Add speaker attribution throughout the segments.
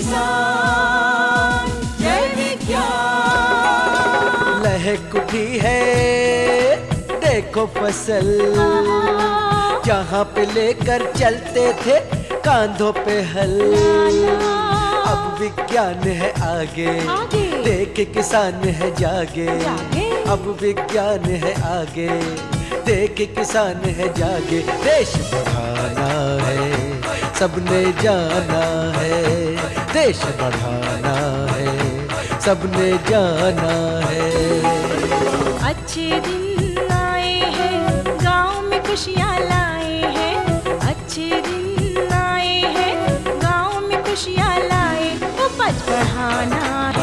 Speaker 1: किसान जय विज्ञान।
Speaker 2: लहक उठी है देखो फ़सल। जहाँ पे लेकर चलते थे कांधों पे हल। अब विज्ञान है आगे,
Speaker 1: आगे।
Speaker 2: देख किसान है जागे।
Speaker 1: जागे।
Speaker 2: अब विज्ञान है आगे देख किसान है जागे। देश बढ़ाना है सबने जाना है। देश बढ़ाना है, सबने जाना है।
Speaker 1: अच्छे दिन आए हैं, गाँव में खुशियाँ लाए हैं। अच्छे दिन आए हैं, गाँव में खुशियाँ लाए उपज बढ़ाना है।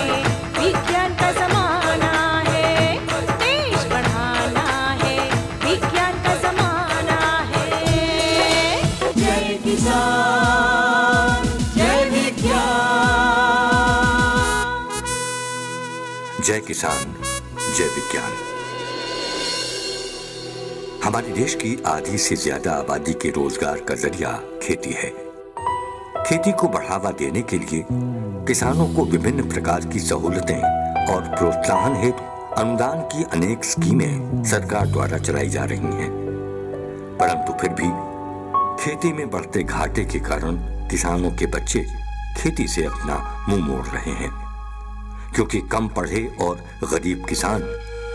Speaker 1: किसान जय विज्ञान।
Speaker 3: हमारे देश की आधी से ज़्यादा आबादी के रोज़गार का ज़रिया खेती है। खेती को बढ़ावा देने के लिए किसानों को विभिन्न प्रकार की सहूलतें और प्रोत्साहन हेतु अनुदान की अनेक स्कीमें सरकार द्वारा चलाई जा रही हैं। परंतु फिर भी खेती में बढ़ते घाटे के कारण किसानों के बच्चे खेती से अपना मुँह मोड़ रहे हैं। क्योंकि कम पढ़े और गरीब किसान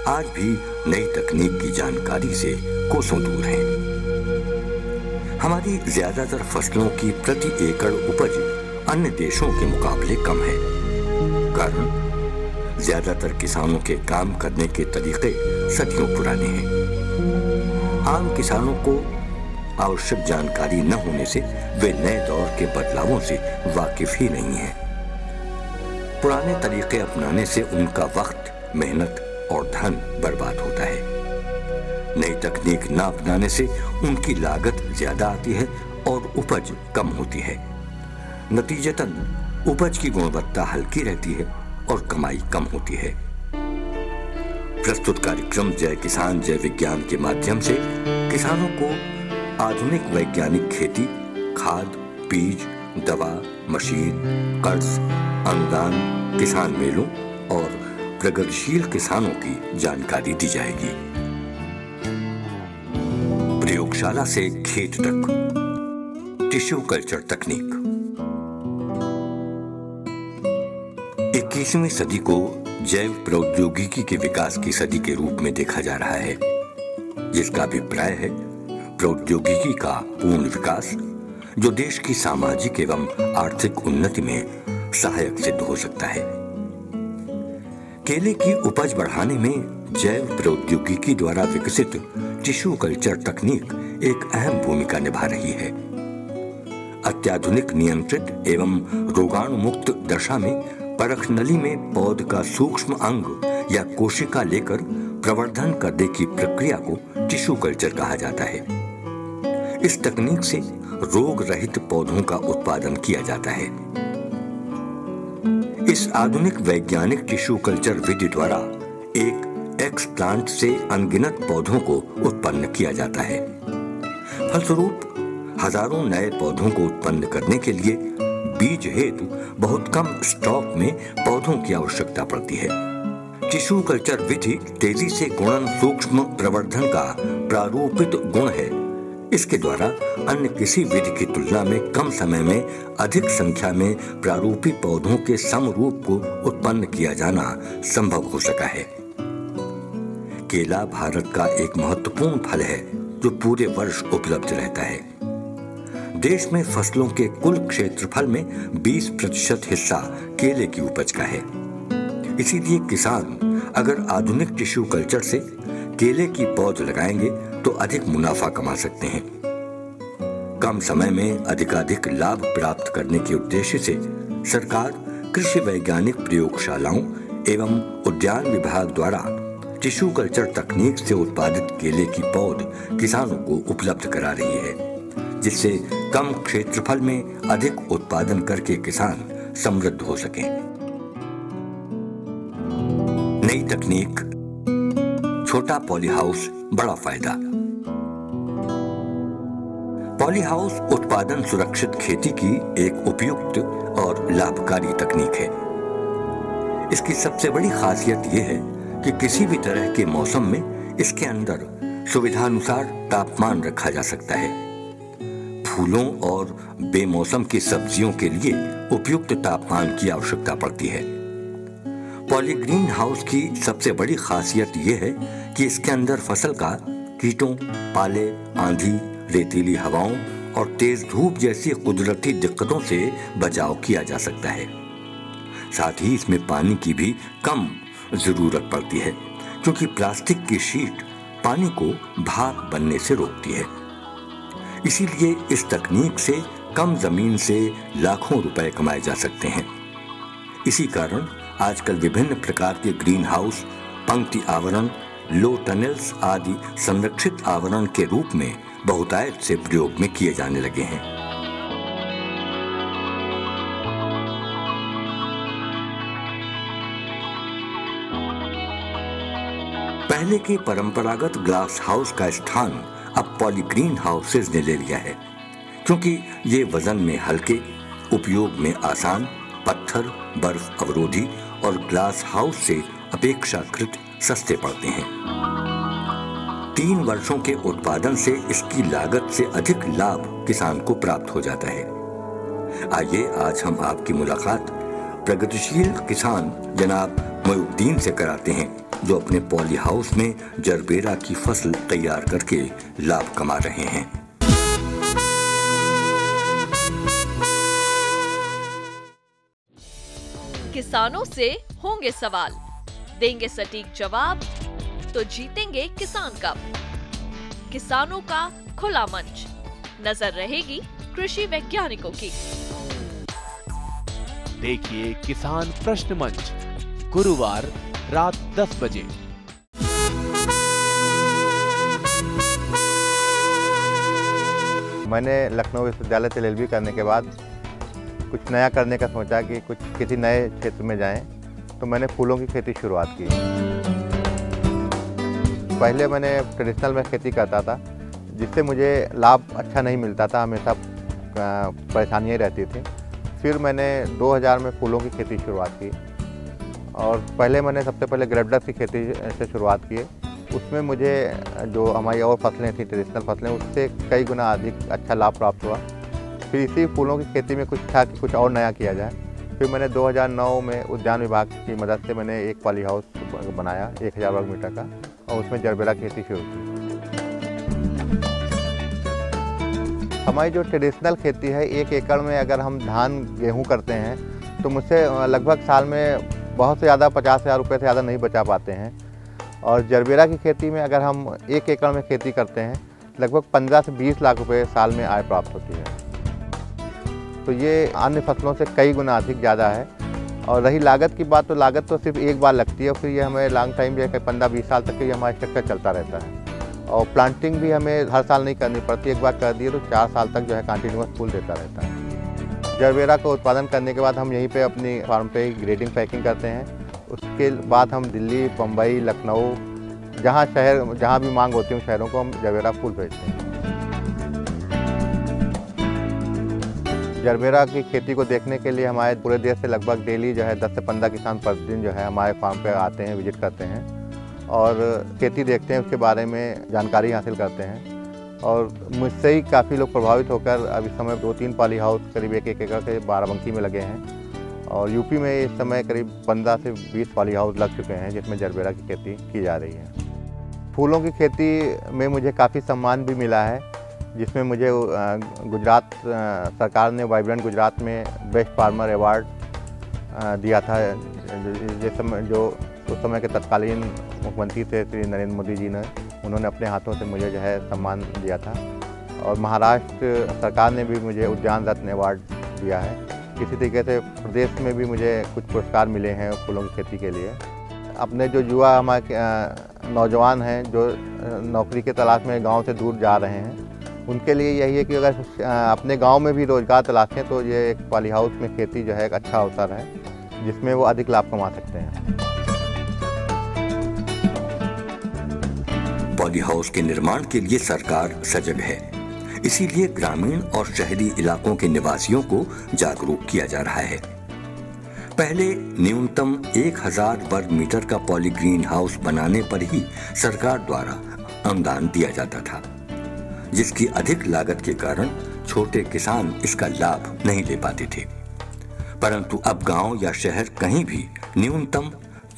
Speaker 3: आज भी नई तकनीक की जानकारी से कोसों दूर हैं। हमारी ज़्यादातर फ़सलों की प्रति एकड़ उपज अन्य देशों के मुकाबले कम है। कारण, ज़्यादातर किसानों के काम करने के तरीके सदियों पुराने हैं। आम किसानों को आवश्यक जानकारी न होने से वे नए दौर के बदलावों से वाकिफ ही नहीं हैं। पुराने तरीके अपनाने से उनका वक्त, मेहनत और धन बर्बाद होता है। नई तकनीक न अपनाने से उनकी लागत ज़्यादा आती है और उपज कम होती है। नतीजतन, उपज की गुणवत्ता हल्की रहती है और कमाई कम होती है। प्रस्तुत कार्यक्रम जय किसान, जय विज्ञान के माध्यम से किसानों को आधुनिक वैज्ञानिक खेती, खाद, बीज दवा, मशीन, कर्ज, अनुदान, किसान मेलों और प्रगतिशील किसानों की जानकारी दी जाएगी। प्रयोगशाला से खेत तक, टिश्यू कल्चर तकनीक। 21वीं सदी को जैव प्रौद्योगिकी के विकास की सदी के रूप में देखा जा रहा है, जिसका अभिप्राय है प्रौद्योगिकी का पूर्ण विकास जो देश की सामाजिक एवं आर्थिक उन्नति में सहायक सिद्ध हो सकता है। केले की उपज बढ़ाने में जैव प्रौद्योगिकी द्वारा विकसित टिश्यू कल्चर तकनीक एक अहम भूमिका निभा रही है। अत्याधुनिक नियंत्रित एवं रोगाणु मुक्त दशा में परख नली में पौध का सूक्ष्म अंग या कोशिका लेकर प्रवर्धन करने की प्रक्रिया को टिश्यू कल्चर कहा जाता है। इस तकनीक से रोग रहित पौधों का उत्पादन किया जाता है। इस आधुनिक वैज्ञानिक टिश्यू कल्चर विधि द्वारा एक एक्स प्लांट से अनगिनत पौधों को उत्पन्न किया जाता है। फलस्वरूप, हज़ारों नए पौधों को उत्पन्न करने के लिए बीज हेतु बहुत कम स्टॉक में पौधों की आवश्यकता पड़ती है। टिश्यू कल्चर विधि तेज़ी से गुणन, सूक्ष्म प्रवर्धन का प्रारूपित गुण है। इसके द्वारा अन्य किसी विधि की तुलना में कम समय में अधिक संख्या में प्रारूपी पौधों के समरूप को उत्पन्न किया जाना संभव हो सका है। केला भारत का एक महत्वपूर्ण फल है, जो पूरे वर्ष उपलब्ध रहता है। देश में फ़सलों के कुल क्षेत्रफल में 20 प्रतिशत हिस्सा केले की उपज का है। इसीलिए किसान अगर आधुनिक टिश्यू कल्चर से केले की पौध लगाएँगे तो अधिक मुनाफा कमा सकते हैं। कम समय में अधिकाधिक लाभ प्राप्त करने के उद्देश्य से सरकार कृषि वैज्ञानिक प्रयोगशालाओं एवं उद्यान विभाग द्वारा टिश्यू कल्चर तकनीक से उत्पादित केले की पौध किसानों को उपलब्ध करा रही है, जिससे कम क्षेत्रफल में अधिक उत्पादन करके किसान समृद्ध हो सके। नई तकनीक, छोटा पॉली हाउस बड़ा फ़ायदा। पॉली हाउस उत्पादन सुरक्षित खेती की एक उपयुक्त और लाभकारी तकनीक है। इसकी सबसे बड़ी खासियत यह है कि किसी भी तरह के मौसम में इसके अंदर सुविधानुसार तापमान रखा जा सकता है। फूलों और बेमौसम की सब्जियों के लिए उपयुक्त तापमान की आवश्यकता पड़ती है। पॉलीग्रीन हाउस की सबसे बड़ी खासियत यह है कि इसके अंदर फ़सल का कीटों, पाले, आंधी, रेतीली हवाओं और तेज धूप जैसी कुदरती दिक्कतों से बचाव किया जा सकता है। साथ ही इसमें पानी की भी कम ज़रूरत पड़ती है, क्योंकि प्लास्टिक की शीट पानी को भाप बनने से रोकती है। इसीलिए इस तकनीक से कम ज़मीन से लाखों रुपए कमाए जा सकते हैं। इसी कारण आजकल विभिन्न प्रकार के ग्रीन हाउस पंक्ति आवरण लो टनल्स आदि संरक्षित आवरण के रूप में बहुतायत से प्रयोग में किए जाने लगे हैं। पहले के परंपरागत ग्लास हाउस का स्थान अब पॉलीग्रीन हाउसेज ने ले लिया है, क्योंकि ये वज़न में हल्के, उपयोग में आसान, पत्थर, बर्फ़ अवरोधी और ग्लास हाउस से अपेक्षाकृत सस्ते पड़ते हैं। तीन वर्षों के उत्पादन से इसकी लागत से अधिक लाभ किसान को प्राप्त हो जाता है। आइए, आज हम आपकी मुलाकात प्रगतिशील किसान जनाब मयुद्दीन से कराते हैं, जो अपने पॉली हाउस में जरबेरा की फ़सल तैयार करके लाभ कमा रहे हैं।
Speaker 4: किसानों से होंगे सवाल। देंगे सटीक जवाब तो जीतेंगे किसान कप किसानों का खुला मंच। नज़र रहेगी कृषि वैज्ञानिकों की।
Speaker 5: देखिए किसान प्रश्न मंच गुरुवार रात 10 बजे।
Speaker 6: मैंने लखनऊ विश्वविद्यालय से एल करने के बाद कुछ नया करने का सोचा कि कुछ किसी नए क्षेत्र में जाएँ। तो मैंने फूलों की खेती शुरुआत की। पहले मैंने ट्रेडिशनल में खेती करता था, जिससे मुझे लाभ अच्छा नहीं मिलता था, हमेशा परेशानियाँ रहती थी। फिर मैंने 2000 में फूलों की खेती शुरुआत की और पहले मैंने सबसे पहले ग्रेप्डस की खेती से शुरुआत की। उसमें मुझे, जो हमारी और फ़सलें थी ट्रेडिशनल फ़सलें, उससे कई गुना अधिक अच्छा लाभ प्राप्त हुआ। फिर इसी फूलों की खेती में कुछ था कि कुछ और नया किया जाए। फिर मैंने 2009 में उद्यान विभाग की मदद से मैंने एक पॉली हाउस बनाया, एक हज़ार वर्ग मीटर का, और उसमें जरबेरा खेती शुरू की। हमारी जो ट्रेडिशनल खेती है, एक एकड़ में अगर हम धान, गेहूँ करते हैं तो मुझसे लगभग साल में बहुत से ज़्यादा पचास हज़ार रुपये से ज़्यादा नहीं बचा पाते हैं। और जरबेरा की खेती में अगर हम एक एकड़ में खेती करते हैं, लगभग 15 से 20 लाख रुपये साल में आय प्राप्त होती है। तो ये अन्य फ़सलों से कई गुना अधिक ज़्यादा है। और रही लागत की बात तो लागत तो सिर्फ़ एक बार लगती है फिर ये हमें लॉन्ग टाइम जो है पंद्रह बीस साल तक ये हमारा स्ट्रक्चर चलता रहता है। और प्लांटिंग भी हमें हर साल नहीं करनी पड़ती, एक बार कर दिए तो चार साल तक जो है कंटिन्यूस फूल देता रहता है। जरबेरा को उत्पादन करने के बाद हम यहीं पे अपनी फार्म पे ग्रेडिंग पैकिंग करते हैं। उसके बाद हम दिल्ली बम्बई लखनऊ, जहाँ शहर, जहाँ भी मांग होती है उन शहरों को हम जरबेरा फूल भेजते हैं। जरबेरा की खेती को देखने के लिए हमारे पूरे देश से लगभग डेली जो है 10 से 15 किसान प्रतिदिन जो है हमारे फार्म पे आते हैं विज़िट करते हैं और खेती देखते हैं, उसके बारे में जानकारी हासिल करते हैं और मुझसे ही काफ़ी लोग प्रभावित होकर अब इस समय दो तीन पाली हाउस करीब एक एक एकड़ के बाराबंकी में लगे हैं और यूपी में इस समय करीब पंद्रह से बीस पाली हाउस लग चुके हैं जिसमें जरबेरा की खेती की जा रही है। फूलों की खेती में मुझे काफ़ी सम्मान भी मिला है। जिसमें मुझे गुजरात सरकार ने वाइब्रेंट गुजरात में बेस्ट फार्मर अवार्ड दिया था। जिस समय, जो उस समय के तत्कालीन मुख्यमंत्री थे श्री नरेंद्र मोदी जी ने, उन्होंने अपने हाथों से मुझे जो है सम्मान दिया था। और महाराष्ट्र सरकार ने भी मुझे उद्यान रत्न अवार्ड दिया है। इसी तरीके से प्रदेश में भी मुझे कुछ पुरस्कार मिले हैं फूलों की खेती के लिए। अपने जो युवा हमारे नौजवान हैं, जो नौकरी के तलाश में गाँव से दूर जा रहे हैं उनके लिए यही है कि अगर अपने गाँव में भी रोज़गार तलाशें तो ये एक पॉली हाउस में खेती जो है एक अच्छा अवसर है, जिसमें वो अधिक लाभ कमा सकते हैं।
Speaker 3: पॉली हाउस के निर्माण के लिए सरकार सजग है। इसीलिए ग्रामीण और शहरी इलाकों के निवासियों को जागरूक किया जा रहा है। पहले न्यूनतम 1000 वर्ग मीटर का पॉली ग्रीन हाउस बनाने पर ही सरकार द्वारा अनुदान दिया जाता था। जिसकी अधिक लागत के कारण छोटे किसान इसका लाभ नहीं ले पाते थे। परंतु अब गाँव या शहर कहीं भी न्यूनतम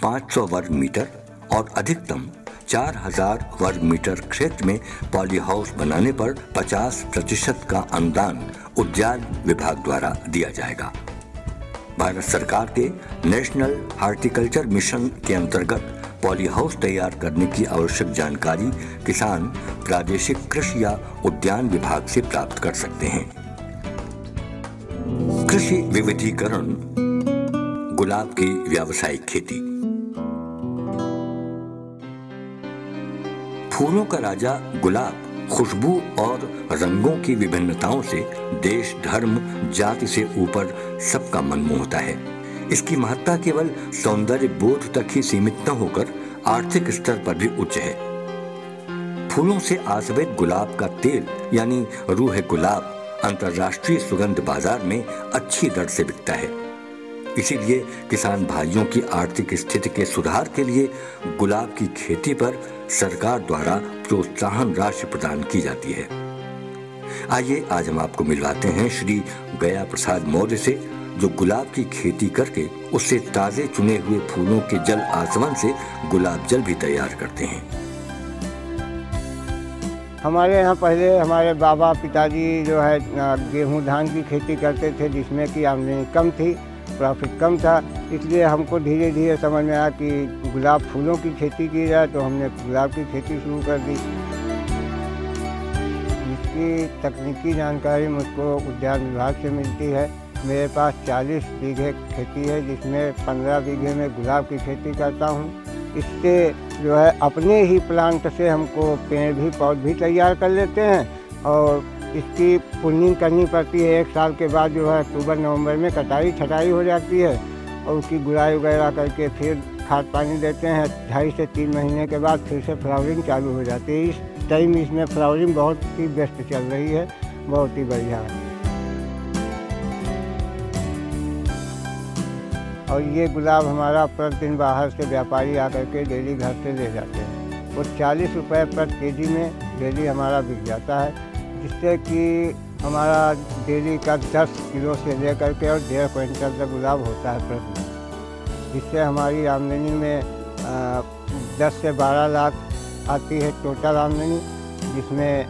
Speaker 3: 500 वर्ग मीटर और अधिकतम 4000 वर्ग मीटर क्षेत्र में पॉली हाउस बनाने पर 50 प्रतिशत का अनुदान उद्यान विभाग द्वारा दिया जाएगा। भारत सरकार के नेशनल हार्टिकल्चर मिशन के अंतर्गत पॉली हाउस तैयार करने की आवश्यक जानकारी किसान प्रादेशिक कृषि या उद्यान विभाग से प्राप्त कर सकते हैं। कृषि विविधीकरण, गुलाब की व्यावसायिक खेती। फूलों का राजा गुलाब खुशबू और रंगों की विभिन्नताओं से देश, धर्म, जाति से ऊपर सबका मन मोहता है। इसकी महत्ता केवल सौंदर्य बोध तक ही सीमित न होकर आर्थिक स्तर पर भी उच्च है। फूलों से आसवेद गुलाब का तेल, यानी रूह गुलाब, अंतर्राष्ट्रीय सुगंध बाज़ार में अच्छी दर से बिकता है। इसीलिए किसान भाइयों की आर्थिक स्थिति के सुधार के लिए गुलाब की खेती पर सरकार द्वारा प्रोत्साहन राशि प्रदान की जाती है। आइए आज हम आपको मिलवाते हैं श्री गया प्रसाद मौर्य से जो गुलाब की खेती करके उससे ताजे चुने हुए फूलों के जल आसवन से गुलाब जल भी तैयार करते हैं।
Speaker 7: हमारे यहाँ पहले हमारे बाबा पिताजी जो है गेहूँ धान की खेती करते थे, जिसमें कि आमदनी कम थी प्रॉफिट कम था। इसलिए हमको धीरे धीरे समझ में आया कि गुलाब फूलों की खेती की जाए तो हमने गुलाब की खेती शुरू कर दी। इसकी तकनीकी जानकारी मुझको उद्यान विभाग से मिलती है। मेरे पास 40 बीघे खेती है, जिसमें 15 बीघे में गुलाब की खेती करता हूँ। इससे जो है, अपने ही प्लांट से हमको पेड़ भी, पौध भी तैयार कर लेते हैं और इसकी पुनिंग करनी पड़ती है। एक साल के बाद जो है, अक्टूबर, नवंबर में कटाई, छटाई हो जाती है और उसकी गुड़ाई वगैरह करके फिर खाद पानी देते हैं। ढाई से तीन महीने के बाद फिर से फ्लावरिंग चालू हो जाती है। इस टाइम इसमें फ्लावरिंग बहुत ही बेस्ट चल रही है, बहुत ही बढ़िया है। और ये गुलाब हमारा प्रतिदिन बाहर से व्यापारी आकर के डेली घर से ले जाते हैं। वो चालीस रुपये प्रति के जी में डेली हमारा बिक जाता है, जिससे कि हमारा डेली का दस किलो से लेकर के और डेढ़ क्विंटल तक गुलाब होता है प्रतिदिन। जिससे हमारी आमदनी में दस से बारह लाख आती है टोटल आमदनी, जिसमें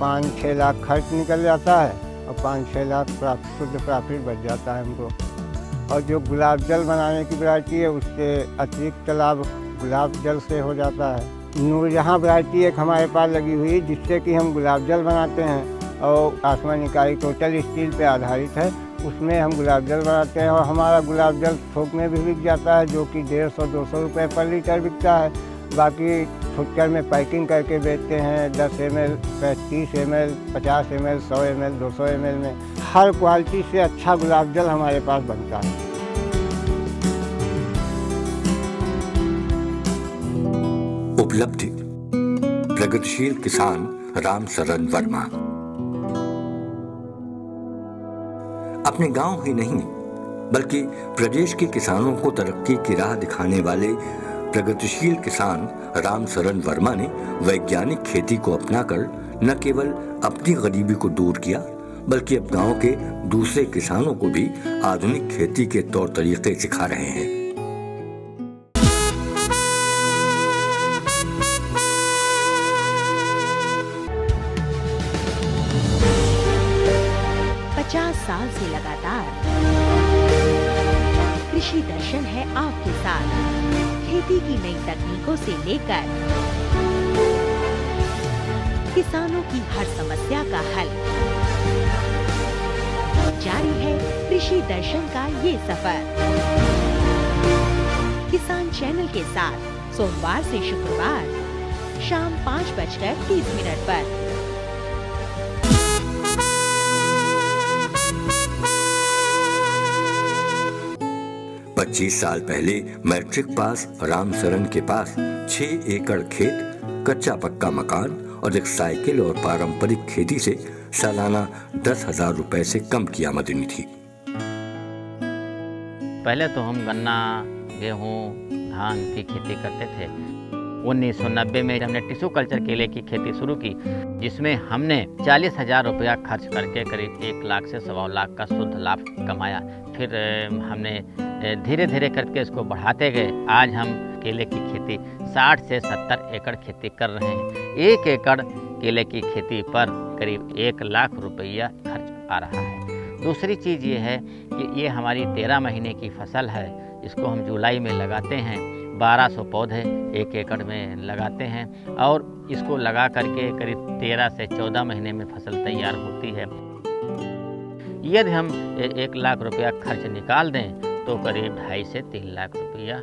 Speaker 7: पाँच छः लाख खर्च निकल जाता है और पाँच छः लाख शुद्ध प्रॉफिट बच जाता है हमको। और जो गुलाब जल बनाने की वरायटी है उससे अतिरिक्त लाभ गुलाब जल से हो जाता है। नूरजहाँ वरायटी एक हमारे पास लगी हुई, जिससे कि हम गुलाब जल बनाते हैं और आसमान इकाई टोटल स्टील पे आधारित है। उसमें हम गुलाब जल बनाते हैं और हमारा गुलाब जल थोक में भी बिक जाता है, जो कि डेढ़ सौ, दो सौ रुपये पर लीटर बिकता है। बाकी फुटकर में पैकिंग करके बेचते हैं, दस एम एल तीस एम एल, पचास एम एल, सौ एम एल, दो सौ एम एल में। हर क्वालिटी से अच्छा गुलाब जल हमारे पास बनता है।
Speaker 3: उपलब्धि। प्रगतिशील किसान राम सरन वर्मा। अपने गाँव ही नहीं, बल्कि प्रदेश के किसानों को तरक्की की राह दिखाने वाले प्रगतिशील किसान राम सरन वर्मा ने वैज्ञानिक खेती को अपनाकर न केवल अपनी गरीबी को दूर किया बल्कि अब गाँव के दूसरे किसानों को भी आधुनिक खेती के तौर तरीके सिखा रहे हैं।
Speaker 8: पचास साल से लगातार। कृषि दर्शन है आपके साथ। खेती की नई तकनीकों से लेकर किसानों की हर समस्या का हल। जारी है कृषि दर्शन का ये सफ़र। किसान चैनल के साथ सोमवार से शुक्रवार, शाम पाँच बजकर तीस मिनट पर।
Speaker 3: 25 साल पहले मैट्रिक पास राम के पास छह एकड़ खेत, कच्चा पक्का मकान और एक साइकिल और पारंपरिक खेती से सालाना दस हज़ार रुपए से कम की आमदनी थी।
Speaker 9: पहले तो हम गन्ना, गेहूँ, धान की खेती करते थे। 1990 में हमने टिश्यू कल्चर केले की खेती शुरू की, जिसमें हमने चालीस हज़ार रुपया खर्च करके करीब एक लाख से सवा लाख का शुद्ध लाभ कमाया। फिर हमने धीरे धीरे करके इसको बढ़ाते गए। आज हम केले की खेती 60 से 70 एकड़ खेती कर रहे हैं। एक एकड़ केले की खेती पर करीब एक लाख रुपया खर्च आ रहा है। दूसरी चीज़ ये है कि ये हमारी तेरह महीने की फ़सल है। इसको हम जुलाई में लगाते हैं। 1200 पौधे एक एकड़ में लगाते हैं और इसको लगा करके करीब 13 से 14 महीने में फ़सल तैयार होती है। यदि हम एक लाख रुपया खर्च निकाल दें तो करीब ढाई से तीन लाख रुपया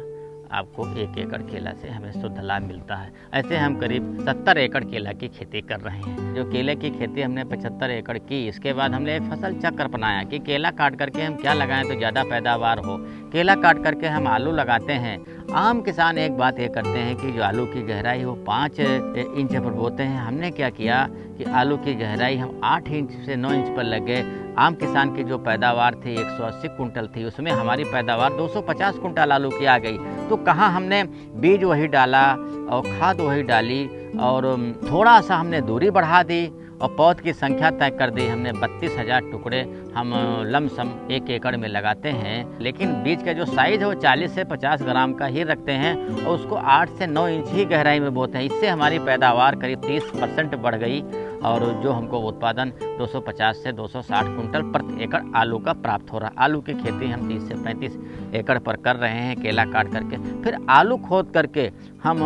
Speaker 9: आपको एक एकड़ केला से हमें शुद्ध लाभ मिलता है। ऐसे हम करीब सत्तर एकड़ केला की खेती कर रहे हैं। जो केले की खेती हमने पचहत्तर एकड़ की, इसके बाद हमने फ़सल चक्र बनाया कि केला काट करके हम क्या लगाएँ तो ज़्यादा पैदावार हो। केला काट करके हम आलू लगाते हैं। आम किसान एक बात ये करते हैं कि जो आलू की गहराई वो पाँच इंच पर बोते हैं। हमने क्या किया कि आलू की गहराई हम आठ इंच से नौ इंच पर लगे आम किसान की जो पैदावार थी 180 कुंटल थी, उसमें हमारी पैदावार 250 कुंटल आलू की आ गई। तो कहाँ हमने बीज वही डाला और खाद वही डाली और थोड़ा सा हमने दूरी बढ़ा दी। और पौध की संख्या तय कर दी हमने। बत्तीस हज़ार टुकड़े हम लमसम एक एकड़ में लगाते हैं। लेकिन बीज का जो साइज़ है वो 40 से 50 ग्राम का ही रखते हैं और उसको 8 से 9 इंच ही गहराई में बोते हैं। इससे हमारी पैदावार करीब 30 परसेंट बढ़ गई और जो हमको उत्पादन 250 से 260 कुंटल प्रति एकड़ आलू का प्राप्त हो रहा है। आलू की खेती हम 30 से 35 एकड़ पर कर रहे हैं, केला काट करके। फिर आलू खोद करके हम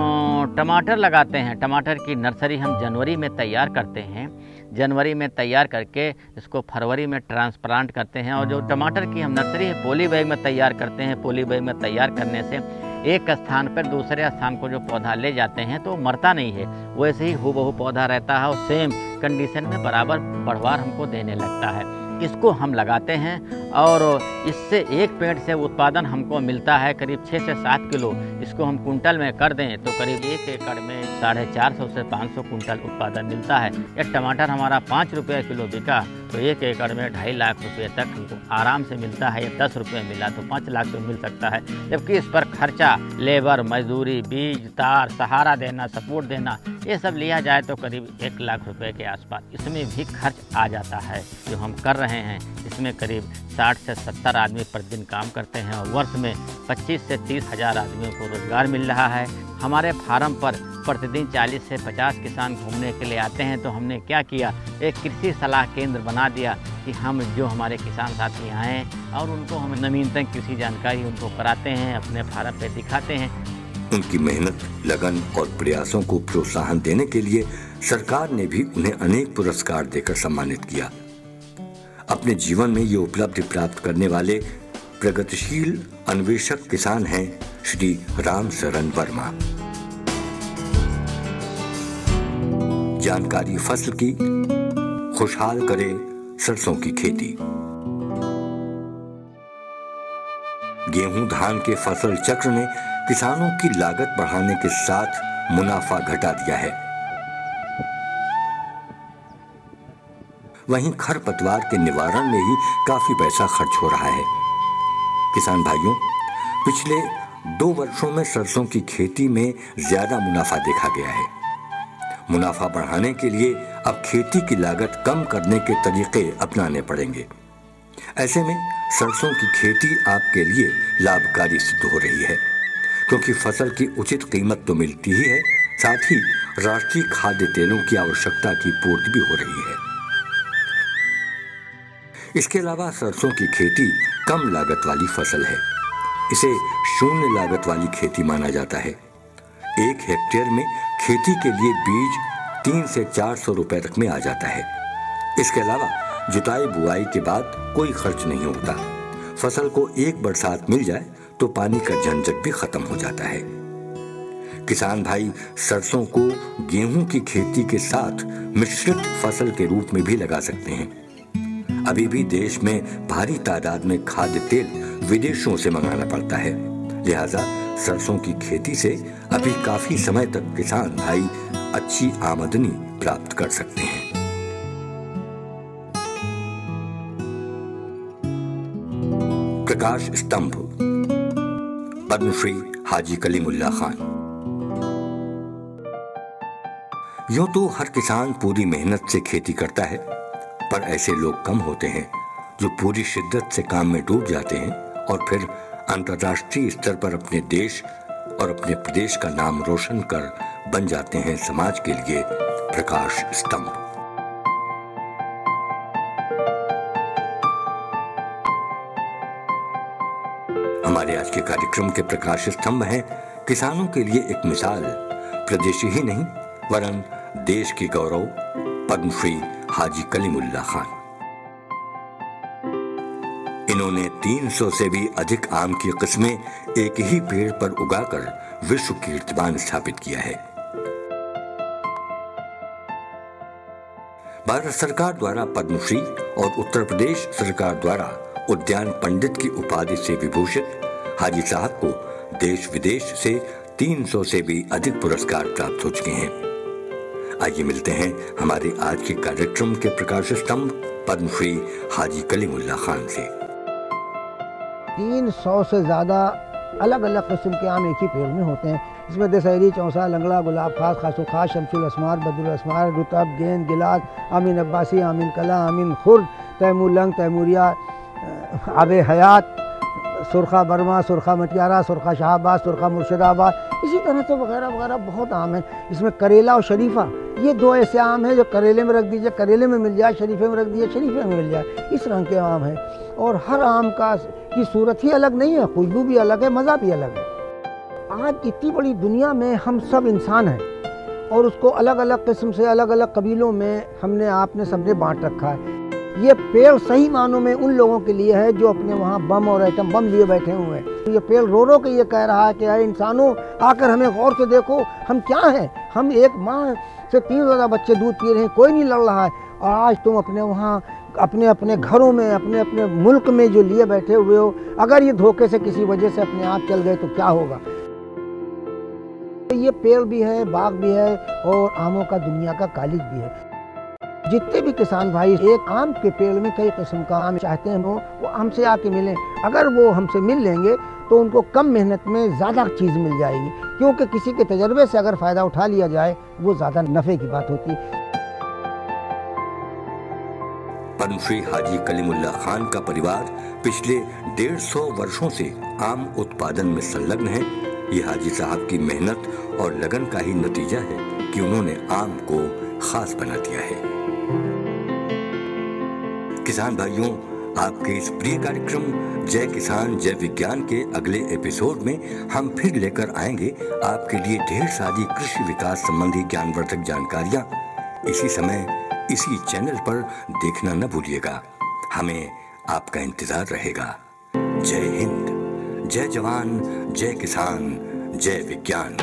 Speaker 9: टमाटर लगाते हैं। टमाटर की नर्सरी हम जनवरी में तैयार करते हैं। जनवरी में तैयार करके इसको फरवरी में ट्रांसप्लांट करते हैं और जो टमाटर की हम नर्सरी है, पोली बैग में तैयार करते हैं, पोली बैग में तैयार करने से एक स्थान पर दूसरे स्थान को जो पौधा ले जाते हैं तो मरता नहीं है, वैसे ही हु पौधा रहता है और सेम कंडीशन में बराबर बढ़वार हमको देने लगता है। इसको हम लगाते हैं और इससे एक पेड़ से उत्पादन हमको मिलता है, करीब छः से सात किलो। इसको हम कुंटल में कर दें तो करीब एक एकड़ में साढ़े चार सौ से पाँच सौ कुंटल उत्पादन मिलता है। एक टमाटर हमारा पाँच रुपये किलो बिका। तो एक एकड़ में ढाई लाख रुपये तक हमको आराम से मिलता है, या दस रुपये मिला तो पाँच लाख तो मिल सकता है। जबकि इस पर खर्चा, लेबर, मजदूरी, बीज, तार, सहारा देना, सपोर्ट देना, ये सब लिया जाए तो करीब एक लाख रुपए के आसपास इसमें भी खर्च आ जाता है, जो हम कर रहे हैं। इसमें करीब 60 से 70 आदमी प्रतिदिन काम करते हैं और वर्ष में 25 से तीस हज़ार आदमियों को रोज़गार मिल रहा है। हमारे फार्म पर प्रतिदिन 40 से 50 किसान घूमने के लिए आते हैं तो हमने क्या किया? एक कृषि सलाह केंद्र बना दिया कि हम जो हमारे किसान साथी आएँ और उनको हम नवीनतम कृषि जानकारी उनको कराते हैं, अपने फार्म पे दिखाते हैं।
Speaker 3: उनकी मेहनत, लगन और प्रयासों को प्रोत्साहन देने के लिए सरकार ने भी उन्हें अनेक पुरस्कार देकर सम्मानित किया। अपने जीवन में ये उपलब्धि प्राप्त करने वाले प्रगतिशील, अन्वेषक किसान हैं श्री राम शरण वर्मा। जानकारी फ़सल की, खुशहाल करे सरसों की खेती। गेहूँ धान के फ़सल चक्र ने किसानों की लागत बढ़ाने के साथ मुनाफा घटा दिया है। वहीं खरपतवार के निवारण में ही काफ़ी पैसा खर्च हो रहा है। किसान भाइयों, पिछले दो वर्षों में सरसों की खेती में ज़्यादा मुनाफा देखा गया है। मुनाफा बढ़ाने के लिए अब खेती की लागत कम करने के तरीके अपनाने पड़ेंगे। ऐसे में सरसों की खेती आपके लिए लाभकारी सिद्ध हो रही है, क्योंकि फ़सल की उचित कीमत तो मिलती ही है, साथ ही राष्ट्रीय खाद्य तेलों की आवश्यकता की पूर्ति भी हो रही है। इसके अलावा सरसों की खेती कम लागत वाली फ़सल है। इसे शून्य लागत वाली खेती माना जाता है। एक हेक्टेयर में खेती के लिए बीज तीन से चार सौ रुपए तक में आ जाता है। इसके अलावा जुताई बुआई के बाद कोई खर्च नहीं होता। फ़सल को एक बरसात मिल जाए तो पानी का झंझट भी खत्म हो जाता है। किसान भाई सरसों को गेहूँ की खेती के साथ मिश्रित फ़सल के रूप में भी लगा सकते हैं। अभी भी देश में भारी तादाद में खाद्य तेल विदेशों से मंगाना पड़ता है। लिहाजा सरसों की खेती से अभी काफ़ी समय तक किसान भाई अच्छी आमदनी प्राप्त कर सकते हैं। प्रकाश स्तंभ। पद्मश्री हाजी कलीमुल्ला खान। यूँ तो हर किसान पूरी मेहनत से खेती करता है, पर ऐसे लोग कम होते हैं, जो पूरी शिद्दत से काम में डूब जाते हैं। और फिर अंतर्राष्ट्रीय स्तर पर अपने देश और अपने प्रदेश का नाम रोशन कर बन जाते हैं समाज के लिए प्रकाश स्तंभ। हमारे आज के कार्यक्रम के प्रकाश स्तंभ हैं, किसानों के लिए एक मिसाल, प्रदेशी ही नहीं, वरन देश की गौरव, पद्मश्री हाजी कलीमुल्ला खान। इन्होंने 300 से भी अधिक आम की किस्में एक ही पेड़ पर उगाकर विश्व कीर्तिमान स्थापित किया है। भारत सरकार द्वारा पद्मश्री और उत्तर प्रदेश सरकार द्वारा उद्यान पंडित की उपाधि से विभूषित हाजी साहब को देश विदेश से 300 से भी अधिक पुरस्कार प्राप्त हो चुके हैं। आइए मिलते हैं हमारे आज के कार्यक्रम के प्रकाश स्तंभ, पद्मश्री हाजी कलीमुल्ला खान से।
Speaker 10: तीन सौ से ज़्यादा अलग अलग कस्म के आम एक ही पेड़ में होते हैं। इसमें दशहरी, चौंसा, लंगड़ा, गुलाब खास खासो, खास शमसुल असमार बदुल असमार रुतब, गेंद, गिलास, आमीन अब्बासी, आमीन कला, आमीन खुर्द, तैमूर, लंग, तैमूरिया आब हयात सुरखा बर्मा, सुरखा मटियारा, सुरखा शाहबाद सुरखा मुर्शिदाबाद, इसी तरह से वगैरह वगैरह बहुत आम है। इसमें करेला और शरीफा, ये दो ऐसे आम हैं जो करेले में रख दीजिए, करेले में मिल जाए, शरीफे में रख दीजिए, शरीफे में मिल जाए। इस रंग के आम हैं। और हर आम का की सूरत ही अलग नहीं है, खुशबू भी अलग है, मज़ा भी अलग है। आज इतनी बड़ी दुनिया में हम सब इंसान हैं। और उसको अलग अलग किस्म से अलग अलग कबीलों में हमने, आपने सबने बांट रखा है। ये पेड़ सही मानों में उन लोगों के लिए है जो अपने वहाँ बम और आइटम बम लिए बैठे हुए हैं। ये पेड़ रो रो के ये कह रहा है कि, अरे इंसानों, आकर हमें गौर से देखो, हम क्या हैं? हम एक माँ से तीन ज़्यादा बच्चे दूध पी रहे हैं, कोई नहीं लड़ रहा है। और आज तुम अपने वहाँ, अपने अपने घरों में, अपने अपने मुल्क में जो लिए बैठे हुए हो, अगर ये धोखे से किसी वजह से अपने आप चल गए तो क्या होगा? ये पेड़ भी है, बाग भी है और आमों का दुनिया का कालिज भी है। जितने भी किसान भाई एक आम के पेड़ में कई किस्म का आम चाहते हैं, वो वो हमसे आके मिलें। अगर वो हमसे मिल लेंगे तो उनको कम मेहनत में ज़्यादा चीज़ मिल जाएगी। क्योंकि किसी के तजर्बे से अगर फ़ायदा उठा लिया जाए, वो ज़्यादा नफ़े की बात होती है।
Speaker 3: हाजी कलीमुल्ला खान का परिवार पिछले डेढ़ सौ वर्षों से आम उत्पादन में संलग्न है। ये हाजी साहब की मेहनत और लगन का ही नतीजा है कि उन्होंने आम को खास बना दिया है। किसान भाइयों, आपके इस प्रिय कार्यक्रम जय किसान, जय विज्ञान के अगले एपिसोड में हम फिर लेकर आएँगे आपके लिए ढेर सारी कृषि विकास संबंधी ज्ञानवर्धक जानकारियाँ। इसी समय, इसी चैनल पर देखना न भूलिएगा। हमें आपका इंतज़ार रहेगा। जय हिंद, जय जवान, जय किसान, जय विज्ञान।